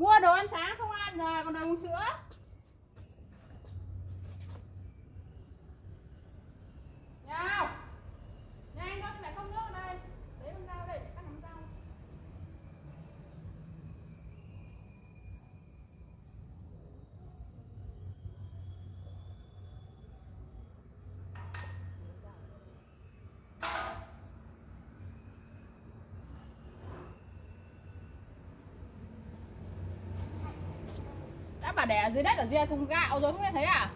mua đồ ăn sáng không ăn rồi còn đòi uống sữa. Bà đẻ dưới đất ở dưới thùng gạo rồi không nghe thấy à?